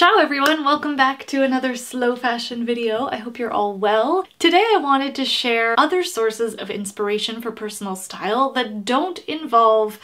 Ciao everyone, welcome back to another slow fashion video. I hope you're all well. Today I wanted to share other sources of inspiration for personal style that don't involve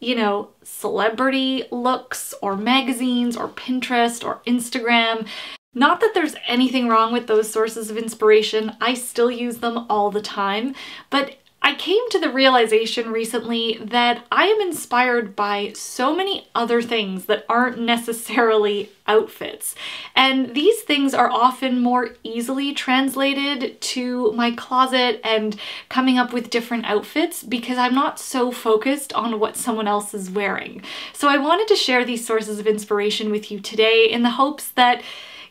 you know, celebrity looks or magazines or Pinterest or Instagram. Not that there's anything wrong with those sources of inspiration, I still use them all the time, but I came to the realization recently that I am inspired by so many other things that aren't necessarily outfits. And these things are often more easily translated to my closet and coming up with different outfits because I'm not so focused on what someone else is wearing. So I wanted to share these sources of inspiration with you today in the hopes that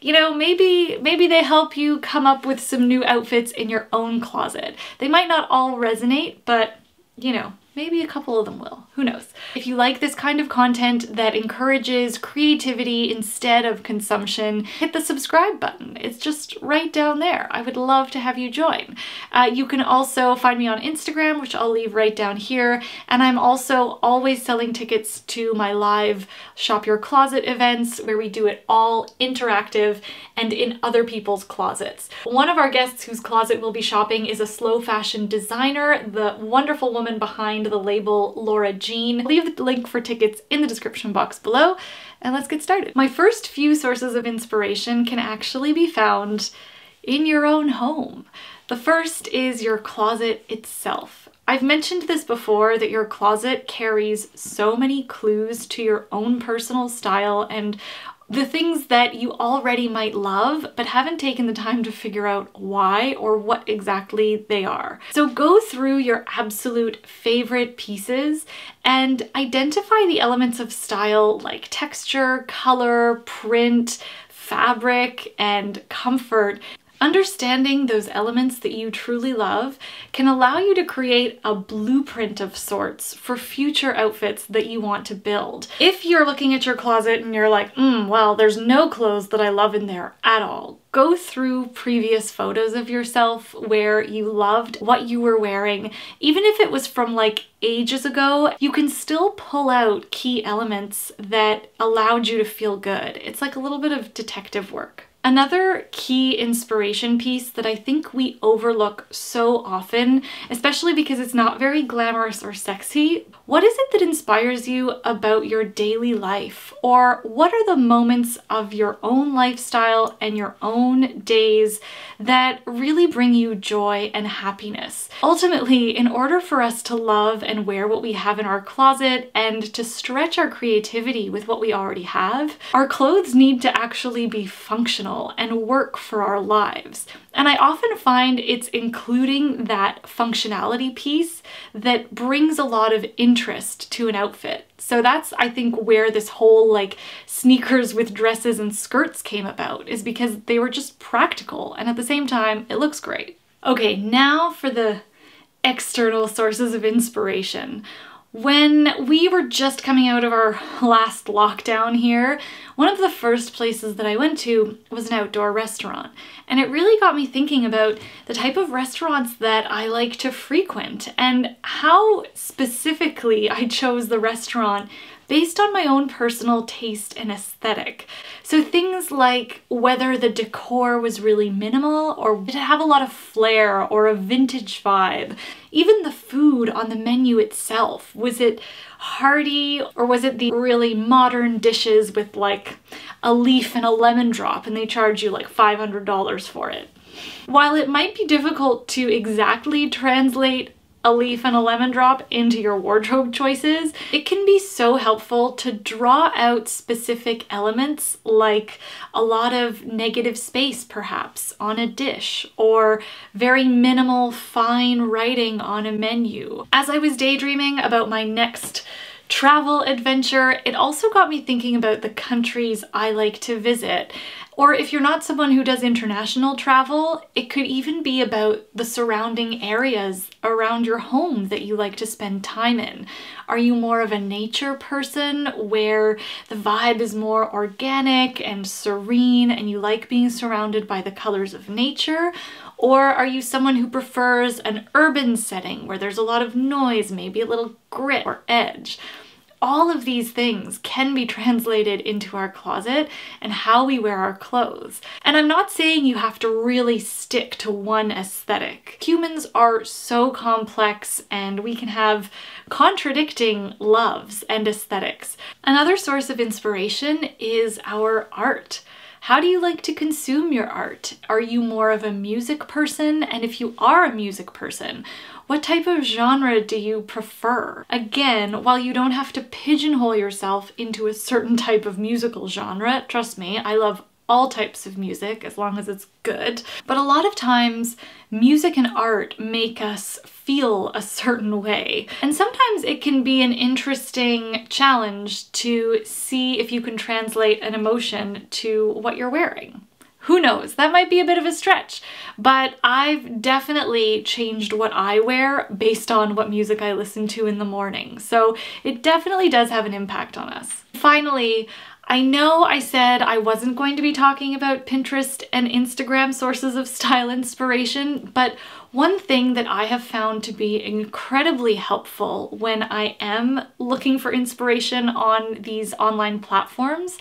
you know, maybe maybe they help you come up with some new outfits in your own closet. They might not all resonate, but you know, maybe a couple of them will. Who knows? If you like this kind of content that encourages creativity instead of consumption, hit the subscribe button. It's just right down there. I would love to have you join. Uh, you can also find me on Instagram, which I'll leave right down here, and I'm also always selling tickets to my live Shop Your Closet events where we do it all interactive and in other people's closets. One of our guests whose closet we'll be shopping is a slow fashion designer, the wonderful woman behind the label Laura Jean. I'll leave the link for tickets in the description box below and let's get started. My first few sources of inspiration can actually be found in your own home. The first is your closet itself. I've mentioned this before that your closet carries so many clues to your own personal style and the things that you already might love but haven't taken the time to figure out why or what exactly they are. So go through your absolute favorite pieces and identify the elements of style like texture, color, print, fabric, and comfort Understanding those elements that you truly love can allow you to create a blueprint of sorts for future outfits that you want to build. If you're looking at your closet and you're like, hmm, well, there's no clothes that I love in there at all, go through previous photos of yourself where you loved what you were wearing. Even if it was from like ages ago, you can still pull out key elements that allowed you to feel good. It's like a little bit of detective work. Another key inspiration piece that I think we overlook so often, especially because it's not very glamorous or sexy, what is it that inspires you about your daily life? Or what are the moments of your own lifestyle and your own days that really bring you joy and happiness? Ultimately, in order for us to love and wear what we have in our closet and to stretch our creativity with what we already have, our clothes need to actually be functional and work for our lives. And I often find it's including that functionality piece that brings a lot of interest to an outfit. So that's, I think, where this whole like sneakers with dresses and skirts came about, is because they were just practical and at the same time, it looks great. Okay, now for the external sources of inspiration. When we were just coming out of our last lockdown here, one of the first places that I went to was an outdoor restaurant. And it really got me thinking about the type of restaurants that I like to frequent and how specifically I chose the restaurant based on my own personal taste and aesthetic. So things like whether the decor was really minimal or did it have a lot of flair or a vintage vibe. Even the food on the menu itself, was it hearty or was it the really modern dishes with like a leaf and a lemon drop and they charge you like $500 for it? While it might be difficult to exactly translate a leaf and a lemon drop into your wardrobe choices, it can be so helpful to draw out specific elements like a lot of negative space perhaps on a dish or very minimal fine writing on a menu. As I was daydreaming about my next travel adventure, it also got me thinking about the countries I like to visit or if you're not someone who does international travel, it could even be about the surrounding areas around your home that you like to spend time in. Are you more of a nature person where the vibe is more organic and serene and you like being surrounded by the colors of nature? Or are you someone who prefers an urban setting where there's a lot of noise, maybe a little grit or edge? all of these things can be translated into our closet and how we wear our clothes. And I'm not saying you have to really stick to one aesthetic. Humans are so complex and we can have contradicting loves and aesthetics. Another source of inspiration is our art. How do you like to consume your art? Are you more of a music person? And if you are a music person, what type of genre do you prefer? Again, while you don't have to pigeonhole yourself into a certain type of musical genre, trust me, I love all types of music as long as it's good. But a lot of times music and art make us feel a certain way. And sometimes it can be an interesting challenge to see if you can translate an emotion to what you're wearing. Who knows? That might be a bit of a stretch, but I've definitely changed what I wear based on what music I listen to in the morning. So it definitely does have an impact on us. Finally, I know I said I wasn't going to be talking about Pinterest and Instagram sources of style inspiration, but one thing that I have found to be incredibly helpful when I am looking for inspiration on these online platforms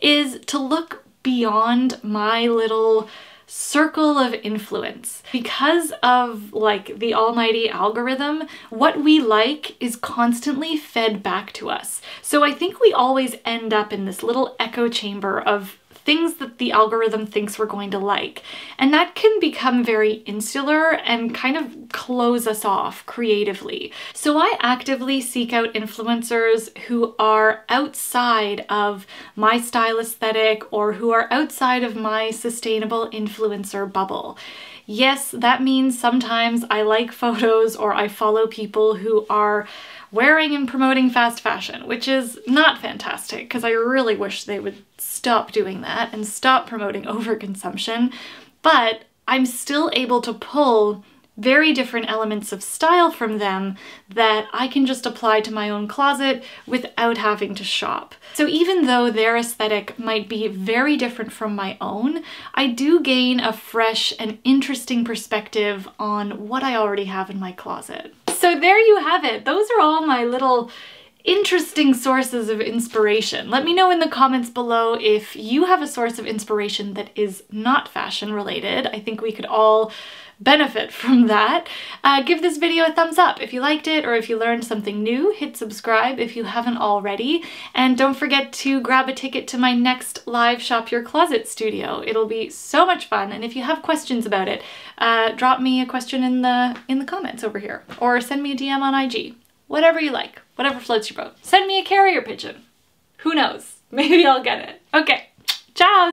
is to look beyond my little circle of influence. Because of like the almighty algorithm, what we like is constantly fed back to us. So I think we always end up in this little echo chamber of things that the algorithm thinks we're going to like. And that can become very insular and kind of close us off creatively. So I actively seek out influencers who are outside of my style aesthetic or who are outside of my sustainable influencer bubble. Yes, that means sometimes I like photos or I follow people who are wearing and promoting fast fashion, which is not fantastic because I really wish they would stop doing that and stop promoting overconsumption. But I'm still able to pull very different elements of style from them that I can just apply to my own closet without having to shop. So even though their aesthetic might be very different from my own, I do gain a fresh and interesting perspective on what I already have in my closet. So there you have it. Those are all my little interesting sources of inspiration. Let me know in the comments below if you have a source of inspiration that is not fashion related. I think we could all benefit from that. Uh, give this video a thumbs up if you liked it or if you learned something new. Hit subscribe if you haven't already. And don't forget to grab a ticket to my next live Shop Your Closet studio. It'll be so much fun. And if you have questions about it, uh, drop me a question in the, in the comments over here or send me a DM on IG. Whatever you like, whatever floats your boat. Send me a carrier pigeon. Who knows? Maybe I'll get it. Okay.